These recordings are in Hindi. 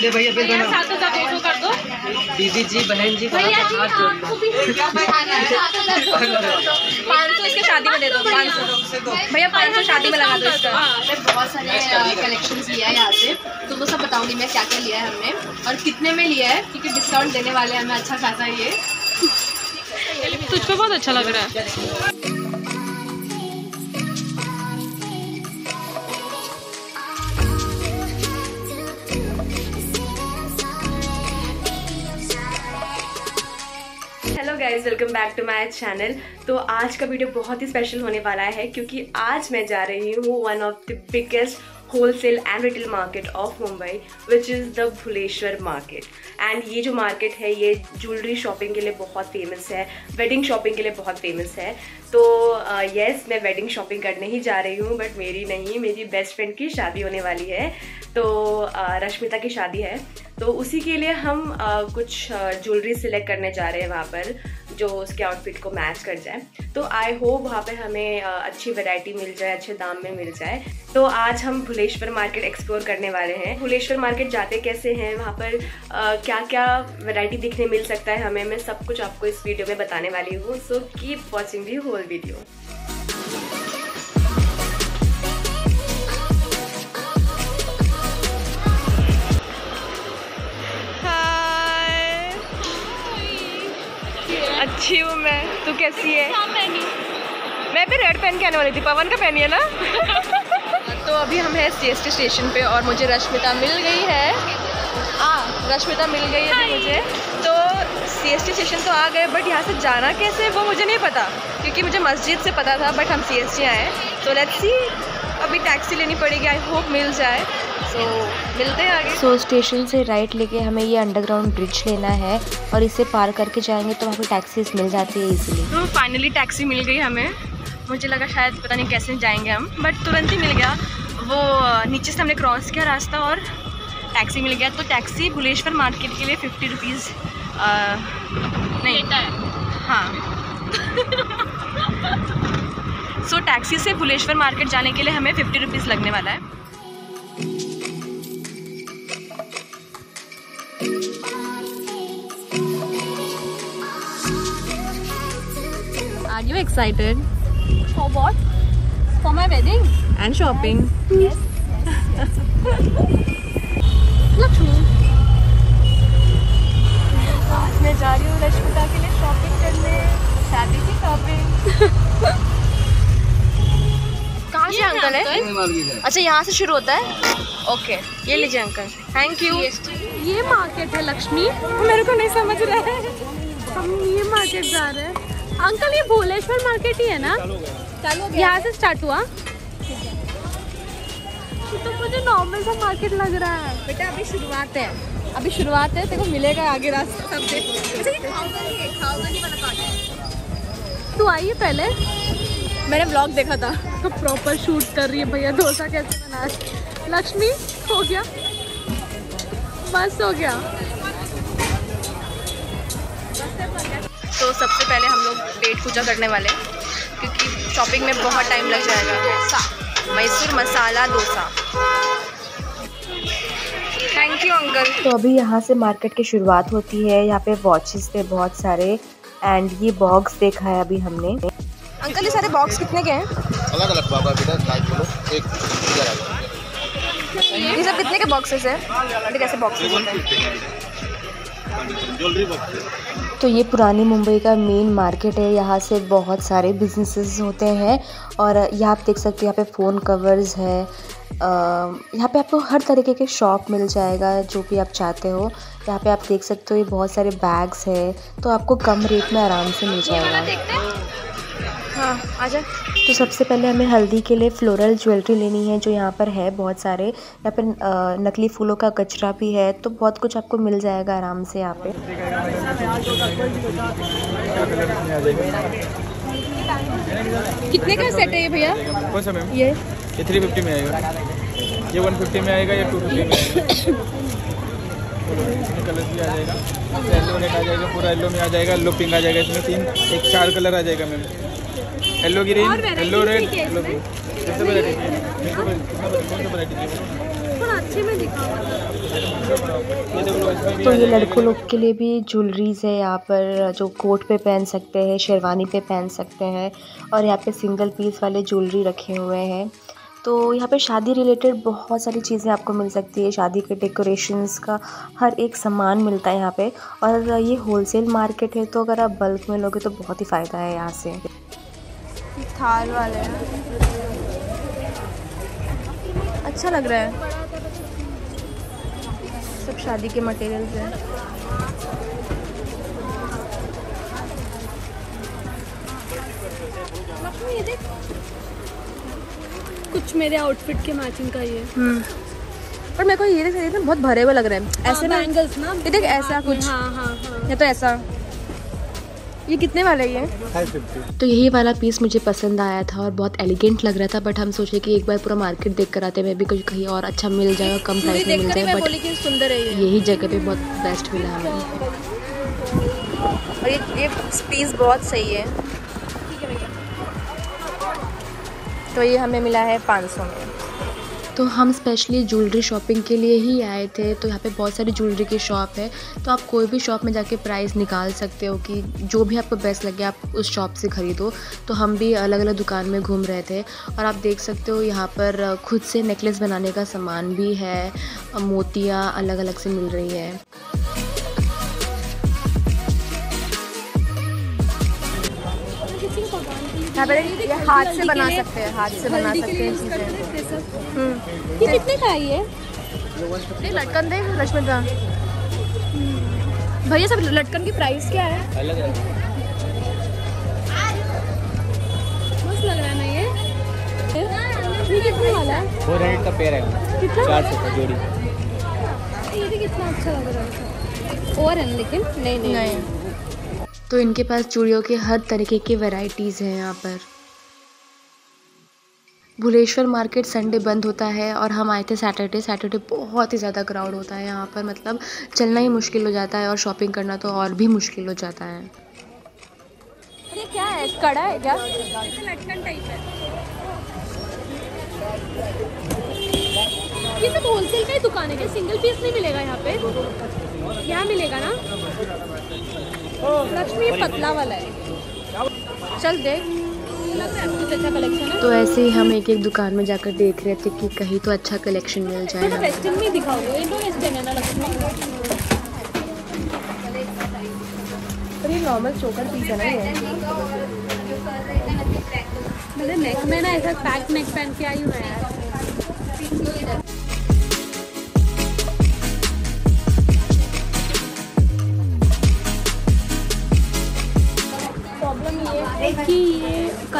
ले भैया बिल भैया बना सात हज़ार दो कर दो। दीदी जी बहन जी भैया जी हाथ जोड़। आपको भी पाँच सौ इसके शादी में दे दो पाँच सौ। भैया पाँच सौ शादी में लगा दो इसका। हमने बहुत सारे कलेक्शंस लिया है यहाँ से। तो वो सब बताऊँगी मैं क्या क्या लिया है हमने। और कितने में लिया है? क्योंकि डिस्काउंट देने वाले हैं हमें अच्छा खासा ये। तुझ पे बहुत अच्छा लग रहा है। Guys welcome back to my channel तो आज का वीडियो बहुत ही स्पेशल होने वाला है, क्योंकि आज मैं जा रही हूँ one of the biggest wholesale and retail market of Mumbai which is the Bhuleshwar market and ये जो मार्केट है ये ज्वेलरी शॉपिंग के लिए बहुत फ़ेमस है वेडिंग शॉपिंग के लिए बहुत फ़ेमस है. तो येस uh, मैं वेडिंग शॉपिंग करने ही जा रही हूँ बट मेरी नहीं मेरी बेस्ट फ्रेंड की शादी होने वाली है. तो uh, रश्मिता की शादी है. तो उसी के लिए हम uh, कुछ ज्वेलरी सिलेक्ट करने जा रहे हैं वहाँ पर. जो उसके आउटफिट को मैच कर जाए। तो आई होप वहाँ पे हमें अच्छी वैरायटी मिल जाए अच्छे दाम में मिल जाए। तो आज हम भुलेश्वर मार्केट एक्सप्लोर करने वाले हैं। भुलेश्वर मार्केट जाते कैसे हैं? वहाँ पर आ, क्या क्या वैरायटी दिखने मिल सकता है हमें? मैं सब कुछ आपको इस वीडियो में बताने वाली हूँ। So keep watching the whole video अच्छी हूँ मैं। तू कैसी है? मैं भी। रेड पहन के आने वाली थी पवन का पहनी है ना? तो अभी हम हैं सी एस टी स्टेशन पे और मुझे रश्मिता मिल गई है। आ रश्मिता मिल गई है मुझे। तो सी एस टी स्टेशन तो आ गए बट यहाँ से जाना कैसे वो मुझे नहीं पता क्योंकि मुझे मस्जिद से पता था बट हम सी एस टी आए तो लेट्स सी अभी टैक्सी लेनी पड़ेगी आई होप मिल जाए। सो मिलते हैं आगे। सो स्टेशन से राइट लेके हमें ये अंडरग्राउंड ब्रिज लेना है और इसे पार करके जाएँगे तो वहाँ पे टैक्सीज मिल जाती है इजीली तो फाइनली टैक्सी मिल गई हमें। मुझे लगा शायद पता नहीं कैसे जाएँगे हम बट तुरंत ही मिल गया। वो नीचे से हमने क्रॉस किया रास्ता और टैक्सी मिल गया। तो टैक्सी भुलेश्वर मार्केट के लिए फिफ्टी रुपीज़ नहीं। हाँ। सो so, टैक्सी से भुलेश्वर मार्केट जाने के लिए हमें फिफ्टी रुपीज़ लगने वाला है। You excited? For what? For my wedding? And shopping? Yes. Lakshmi. आज मैं जा रही हूँ रश्मिता के लिए शॉपिंग करने शादी की शॉपिंग कहाँ से अंकल है अच्छा यहाँ से शुरू होता है ओके ये लीजिए अंकल थैंक यू ये मार्केट है लक्ष्मी मेरे को नहीं समझ रहा है हम ये मार्केट जा रहे हैं अंकल ये भोलेश्वर मार्केट ही है ना? यहाँ से स्टार्ट हुआ? तो मुझे नॉर्मल सा मार्केट लग रहा है। बेटा अभी शुरुआत है। अभी शुरुआत है तेरे को मिलेगा आगे रास्ता सब देख। तू आई है पहले? मैंने ब्लॉग देखा था। तो प्रॉपर शूट कर रही है भैया डोसा कैसे बना लक्ष्मी हो गया। बस हो गया। तो सबसे पहले हम लोग पेट पूजा करने वाले हैं क्योंकि शॉपिंग में बहुत टाइम लग जाएगा। Dosa Mysore masala dosa. Thank you uncle तो अभी यहाँ से मार्केट की शुरुआत होती है। यहाँ पे वॉचेस थे बहुत सारे एंड ये बॉक्स देखा है अभी हमने। अंकल ये सारे बॉक्स कितने के हैं? अलग अलग बाबा बेटा एक इधर आ जाओ। ये सब कितने के बॉक्सेस हैं? कैसे बॉक्सेस होते हैं? ज्वेलरी बॉक्स तो ये पुरानी मुंबई का मेन मार्केट है। यहाँ से बहुत सारे बिजनेसेस होते हैं और यहाँ आप देख सकते हैं, यहाँ पे फ़ोन कवर्स है। यहाँ पे आपको हर तरीके के शॉप मिल जाएगा, जो भी आप चाहते हो। यहाँ पे आप देख सकते हो, ये बहुत सारे बैग्स हैं। तो आपको कम रेट में आराम से मिल जाएगा। हैं आजा तो सबसे पहले हमें हल्दी के लिए फ्लोरल ज्वेलरी लेनी है जो यहाँ पर है बहुत सारे। यहाँ पर नकली फूलों का कचरा भी है तो बहुत कुछ आपको मिल जाएगा आराम से यहाँ पे। कितने का सेट है ये भैया? कौन सा मैम? ये। ये थ्री फिफ्टी में आएगा। ये वन फिफ्टी में आएगा ये टू फिफ्टी में आएगा। कलर भी आ जाएगा। येलो रेड आ जाएगा पूरा येलो में आ जाएगा येलो पिंक आ जाएगा। इसमें तीन एक चार कलर आ जाएगा ma'am. Yellow green yellow red variety अच्छे दिखाओ। तो ये लड़कों लोग के लिए भी ज्वेलरीज़ है यहाँ पर जो कोट पे पहन सकते हैं शेरवानी पे पहन सकते हैं और यहाँ पे सिंगल पीस वाले ज्वेलरी रखे हुए हैं। तो यहाँ पे शादी रिलेटेड बहुत सारी चीज़ें आपको मिल सकती है। शादी के डेकोरेशंस का हर एक सामान मिलता है यहाँ पे। और ये होलसेल मार्केट है तो अगर आप बल्क में लोगे तो बहुत ही फ़ायदा है यहाँ से। थाल वाले हैं। अच्छा लग रहा है। सब शादी के मटेरियल्स हैं। कुछ मेरे आउटफिट के मैचिंग का ये। पर मेरे को ये देख ना बहुत भरे हुए लग रहे हैं। ऐसे ना बैंगल्स ना। ये देख ऐसा कुछ। हाँ हाँ हाँ। या तो ऐसा। ये कितने वाले हैं ये? तो यही वाला पीस मुझे पसंद आया था और बहुत एलिगेंट लग रहा था बट हम सोचे कि एक बार पूरा मार्केट देख कर आते मैं भी कुछ कहीं और अच्छा मिल जाए और कम प्राइस में मिल जाए बट सुंदर है ये। यही जगह पे बहुत बेस्ट मिला हमें। और ये ये पीस बहुत सही है। तो ये हमें मिला है 500 में। तो हम स्पेशली ज्वेलरी शॉपिंग के लिए ही आए थे तो यहाँ पे बहुत सारी ज्वेलरी की शॉप है। तो आप कोई भी शॉप में जाके प्राइस निकाल सकते हो कि जो भी आपको बेस्ट लगे, आप उस शॉप से ख़रीदो। तो हम भी अलग अलग दुकान में घूम रहे थे और आप देख सकते हो यहाँ पर खुद से नेकलेस बनाने का सामान भी है, मोतियाँ अलग अलग से मिल रही है। यहाँ पे ये हाथ से बना सकते हैं हाथ से बना सकते हैं चीज़ें। ये कितने का है ये? लटकन दे रश्मिता। भैया सब लटकन की प्राइस क्या है? अलग अलग मस्त लग रहा है ना ये? ये कितने वाला है? फोर हंड्रेड का पेयर है। चार सौ का जोड़ी। ये भी कितना अच्छा लग रहा है। और है लेकिन? नहीं नहीं। नहीं। तो इनके पास चूड़ियों के हर तरीके की वैरायटीज़ हैं यहाँ पर। भुलेश्वर मार्केट संडे बंद होता है और हम आए थे सैटरडे सैटरडे बहुत ही ज़्यादा क्राउड होता है यहाँ पर मतलब चलना ही मुश्किल हो जाता है और शॉपिंग करना तो और भी मुश्किल हो जाता है। ये क्या है? कड़ा है क्या? लटकन टाइप है ये सब होलसेल का ही दुकान है क्या? सिंगल पीस नहीं मिलेगा यहाँ पे? यहाँ मिलेगा ना? लक्ष्मी पतला वाला है। चल देख। तो ऐसे ही हम एक एक दुकान में जाकर देख रहे थे कि कहीं तो अच्छा कलेक्शन मिल जाए थोड़ा हमें वेस्टर्न में दिखाओगे। इंडो वेस्टर्न है ना लक्ष्मी। ये नॉर्मल चोकर पीस है ना ये। नेक में ना ऐसा पैक नेक पहन के आई हूँ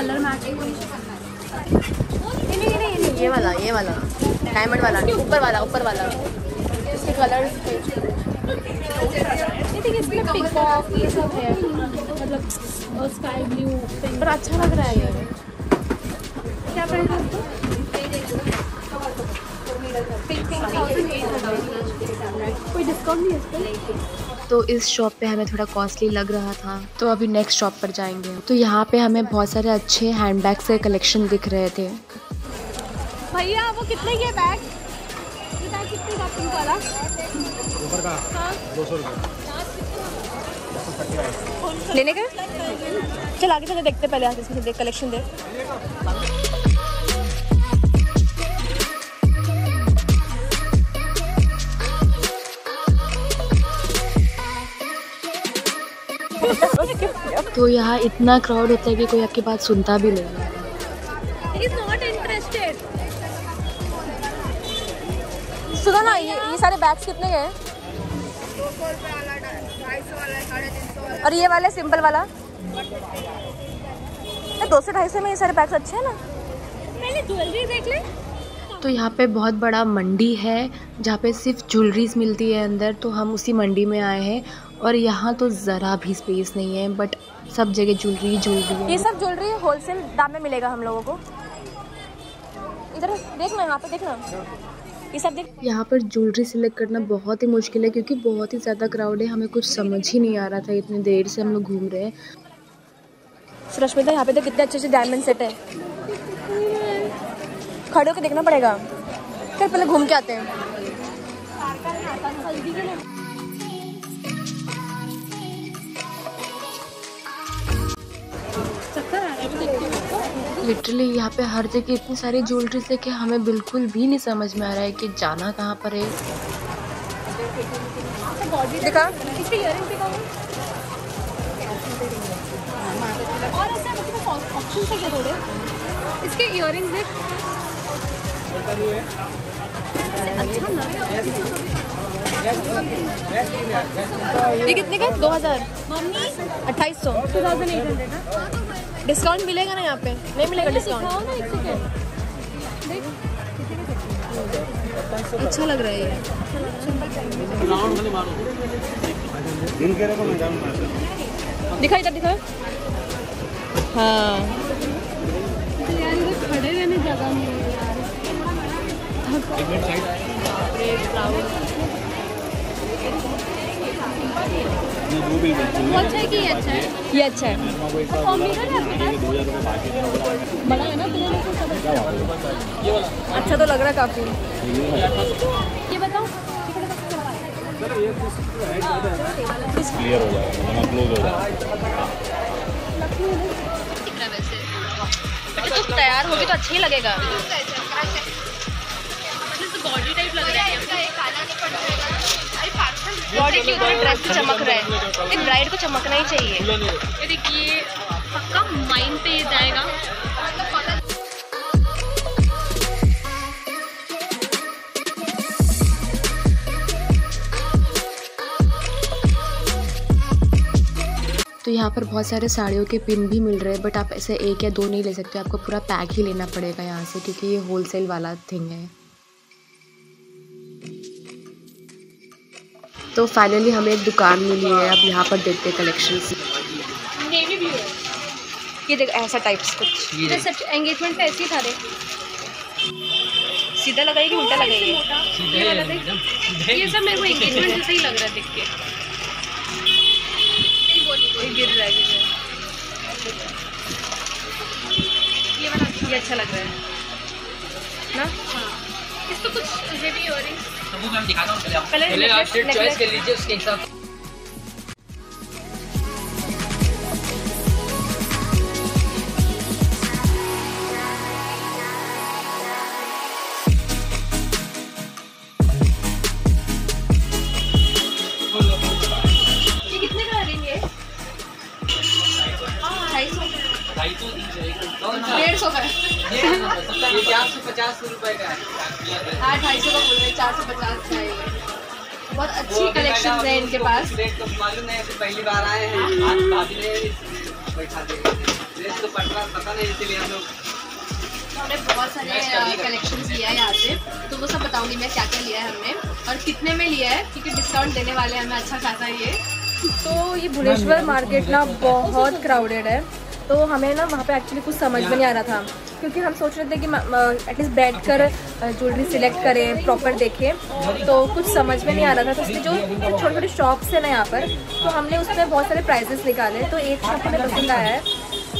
कलर मैचिंग नहीं नहीं नहीं। ये वाला ये वाला। डायमंड वाला ऊपर वाला ऊपर वाला। इसके कलर इसमें पिकॉक ये सब है। मतलब स्काई ब्लू पर अच्छा लग रहा है ये। क्या प्राइस है कोई डिस्काउंट नहीं है तो इस शॉप पे हमें थोड़ा कॉस्टली लग रहा था। तो अभी नेक्स्ट शॉप पर जाएँगे तो यहाँ पे हमें बहुत सारे अच्छे हैंडबैग से कलेक्शन दिख रहे थे। भैया वो कितने के बैग ये बैग कितने का पिंक वाला? लेने का चल आगे चले देखते पहले आगे इसमें से देख कलेक्शन देख। तो यहाँ इतना क्राउड होता है कि कोई आपकी बात सुनता भी नहीं है। सुनो ना ये ये सारे बैग्स कितने के हैं? और ये वाले सिंपल वाला? दो सौ ढाई सौ में ये सारे बैग्स अच्छे हैं ना? पहले ज्वेलरी देख ले। तो यहाँ पे बहुत बड़ा मंडी है जहाँ पे सिर्फ़ ज्वेलरीज मिलती है अंदर तो हम उसी मंडी में आए हैं। और यहाँ तो ज़रा भी स्पेस नहीं है बट सब जगह ज्वेलरी ज्वेलरी ये सब ज्वेलरी होलसेल दाम में मिलेगा हम लोगों को। इधर देखना यहाँ पे देखना ये सब देख। यहाँ पर ज्वेलरी सिलेक्ट करना बहुत ही मुश्किल है क्योंकि बहुत ही ज़्यादा क्राउड है। हमें कुछ समझ ही नहीं आ रहा था इतनी देर से हम लोग घूम रहे हैं। सुरश्मिता यहाँ पे तो कितने अच्छे अच्छे डायमंड सेट है। खड़े होकर देखना पड़ेगा। चल पहले घूम के आते हैं। लिटरली यहाँ पे हर जगह इतनी सारी ज्वेलरीज है कि हमें बिल्कुल भी नहीं समझ में आ रहा है कि जाना कहाँ पर है। इसके अच्छा है ये कितने का दो हज़ार। मम्मी अट्ठाईस सौ। Two thousand eight hundred discount मिलेगा ना यहाँ पे? नहीं मिलेगा डिस्काउंट। अच्छा लग रहा है ये। दिखा इधर दिखा हाँ। खड़े रहने जगह नहीं है यार। अच्छा है ये अच्छा है अच्छा है है है अच्छा अच्छा तो लग रहा है काफ़ी ये बताओ तो तैयार होगी तो अच्छा ही लगेगा बॉडी टाइप लग रहा है बॉडी की ऊपर ड्रेस पे चमक रहा है। एक ब्राइड को चमकना ही चाहिए। ये देखिए पक्का माइंड पे ये जाएगा। तो यहाँ पर बहुत सारे साड़ियों के पिन भी मिल रहे हैं बट आप ऐसे एक या दो नहीं ले सकते आपको पूरा पैक ही लेना पड़ेगा यहाँ से क्योंकि ये होलसेल वाला थिंग है। तो फाइनली हमें एक दुकान मिली है अब यहाँ पर देखते हैं कलेक्शन है। ये देख ऐसा टाइप्स कुछ। ये एंगेजमेंट पे ऐसे ही था रे सीधा लगाइए कि उल्टा लगाइए ये। वाला देख। ये सब मेरे को एंगेजमेंट जैसा ही लग रहा है देख के। नहीं वो नहीं वो गिर रहा है ये वाला ये अच्छा लग रहा है। ना? इसको कुछ हेवी इयरिंग्स मैं दिखाता हूँ पहले पहले आप necklace- चॉइस कर लीजिए उसके हिसाब से। चार सौ पचास रुपए का है हाँ ढाई सौ का बोल रहे चार सौ पचास का है बहुत अच्छी कलेक्शन है इनके पास। रेट तो मालूम है पहली बार आए हैं आज भाभी ने बैठा दे। रेट तो पटना पता नहीं इसीलिए हम लोग हमने बहुत सारे कलेक्शन लिया। है यहाँ से। तो वो सब बताऊँगी मैं क्या क्या लिया है हमने। और कितने में लिया है क्योंकि डिस्काउंट देने वाले हैं हमें अच्छा खासा ये। तो ये भुवनेश्वर मार्केट ना बहुत क्राउडेड है। तो हमें ना वहाँ पे एक्चुअली कुछ समझ में नहीं आ रहा था। क्योंकि हम सोच रहे थे कि एटलीस्ट बैठ कर ज्वेलरी सिलेक्ट करें प्रॉपर देखें। तो कुछ समझ में नहीं आ रहा था। तो उसके जो छोटे छोटे शॉप्स हैं ना यहाँ पर तो हमने उसमें बहुत सारे प्राइजेस निकाले। तो एक शॉप हमें पसंद आया है।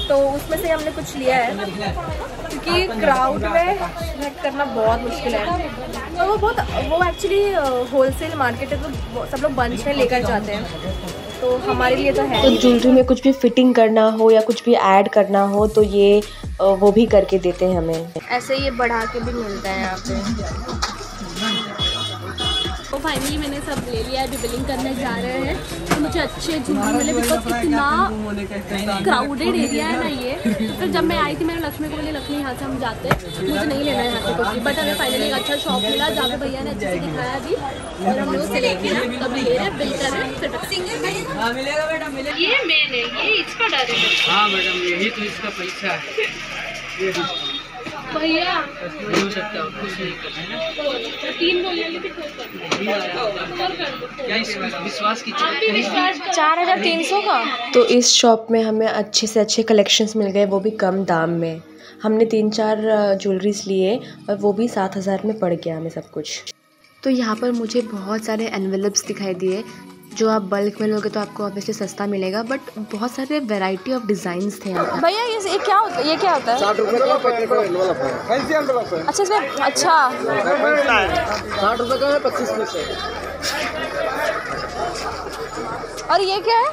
तो उसमें से हमने कुछ लिया है। क्योंकि क्राउड में सिलेक्ट करना बहुत मुश्किल है। तो वो बहुत, वो एक्चुअली होलसेल मार्केट है तो सब लोग बंच में लेकर जाते हैं। तो हमारे लिए तो है तो ज्वेलरी में कुछ भी फिटिंग करना हो या कुछ भी ऐड करना हो तो ये वो भी करके देते हैं हमें। ऐसे ये बढ़ा के भी मिलता है यहाँ पे। फाइनली मैंने सब ले लिया अभी बिलिंग करने जा रहे हैं। तो मुझे अच्छे झूमर मिले बिकॉज़ इतना क्राउडेड एरिया है ना ये। तो फिर जब मैं आई थी मैंने लक्ष्मी को बोली लक्ष्मी यहाँ से हम जाते हैं। मुझे नहीं लेना है यहाँ से कुछ बट हमें फाइनली एक अच्छा शॉप मिला जहाँ पे भैया ने अच्छे से दिखाया अभी और हम लोग से लेके ना तब ले रहे हैं बिल कर रहे हैं हाँ मिलेगा बेटा मिलेगा। ये मेन है ये इसका डर है हाँ मैडम यही तो इसका पैसा है। भैया। नहीं हो सकता कुछ नहीं कर सकते। तीन बोलिए विश्वास करो। चार हज़ार तीन सौ का? तो इस शॉप में हमें अच्छे से अच्छे कलेक्शंस मिल गए वो भी कम दाम में। हमने तीन चार ज्वेलरीज लिए और वो भी सात हज़ार में पड़ गया हमें सब कुछ। तो यहाँ पर मुझे बहुत सारे एनवेलप्स दिखाई दिए जो आप बल्क में लोगे तो आपको ऑब्वियसली सस्ता मिलेगा बट बहुत सारे वैरायटी ऑफ़ डिज़ाइंस थे यहाँ पर। भैया ये ये क्या होता है ये क्या होता है? है है। अच्छा इसमें अच्छा। साठ रुपये का है पच्चीस पीस है। और ये क्या है?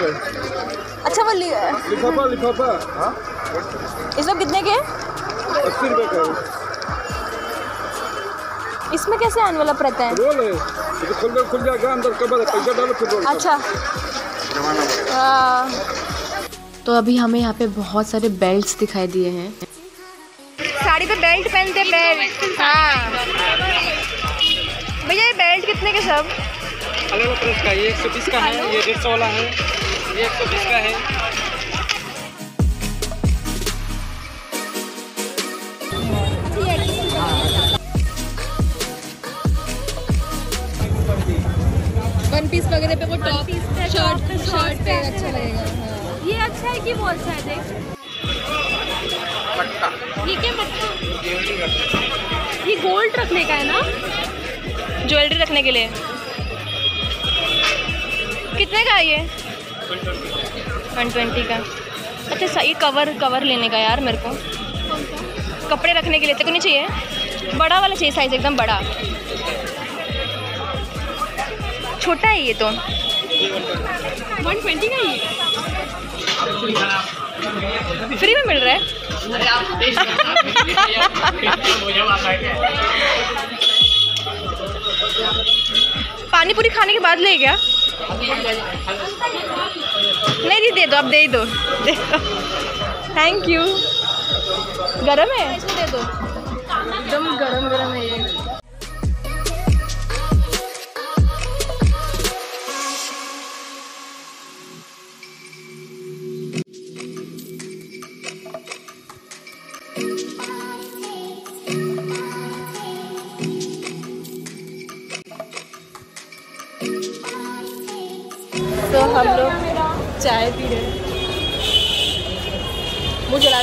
है। अच्छा वो लिफाफा लिफाफा। हाँ ये सब कितने के अस्सी रुपये का इसमें कैसे एनवेलप रहता है? रोल है खुल खुल जाएगा अंदर कबर है पैसा डालो फिर रोल अच्छा। हाँ। तो अभी हमें यहाँ पे बहुत सारे बेल्ट्स दिखाई दिए हैं। साड़ी पे बेल्ट पहनते बेल्ट हाँ। भैया ये बेल्ट कितने के सब? अलग अलग का ये एक सौ बीस का है ये डेढ़ सौ वाला है ये एक सौ बीस का है। पे वो टॉप शर्ट शर्ट पे अच्छा लगेगा हाँ। ये अच्छा है कि वो अच्छा है देख ये क्या मटका ये गोल्ड रखने का है ना? ज्वेलरी रखने के लिए। कितने का है ये? वन ट्वेंटी का। अच्छा सही कवर कवर लेने का यार मेरे को। कपड़े रखने के लिए तो नहीं चाहिए? बड़ा वाला चाहिए साइज़ एकदम बड़ा। छोटा है ये तो। वन ट्वेंटी का ये फ्री में मिल रहा है? पानी पूरी खाने के बाद ले गया। नहीं नहीं दे दो अब दे ही दो। दे दो। थैंक यू गरम है? दे दो एकदम गरम गरम है ये।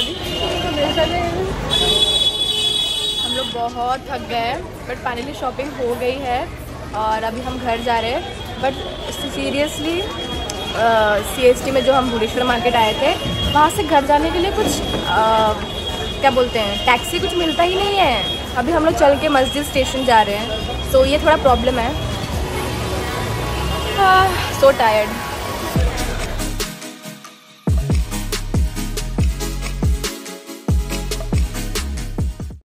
दी हम लोग बहुत थक गए हैं बट फाइनली शॉपिंग हो गई है और अभी हम घर जा रहे हैं। But seriously C S T में जो हम भुवनेश्वर मार्केट आए थे वहाँ से घर जाने के लिए कुछ अ, क्या बोलते हैं टैक्सी कुछ मिलता ही नहीं है। अभी हम लोग चल के मस्जिद स्टेशन जा रहे हैं। सो ये थोड़ा प्रॉब्लम है। So tired